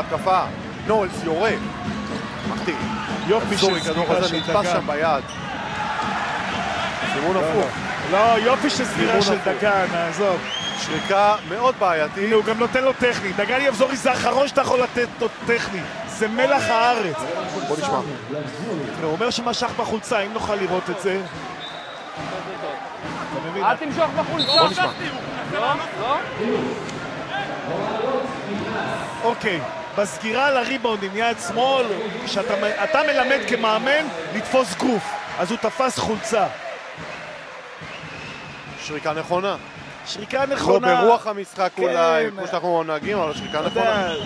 התקפה, נולס יורה, מחטיא. יופי של סגירה של נתפס דגן. שם ביד. סימון הפוך. לא, יופי של סגירה של. דגן, עזוב. שריקה מאוד בעייתית. הנה, הוא גם נותן לו טכני. דגן יבזורי זה האחרון שאתה יכול לתת לו טכני. זה מלח הארץ. בוא נשמע. הוא אומר שמשך בחולצה, אם נוכל לראות את זה. אל תמשוך בחולצה. בוא נשמע. לא, לא. אוקיי, בסגירה על הריבאונד עם יד שמאל, כשאתה אתה מלמד כמאמן לתפוס גוף, אז הוא תפס חולצה. שריקה נכונה. שריקה לא נכונה. ברוח המשחק כן. אולי, כמו שאנחנו נוהגים, אבל שריקה נכונה.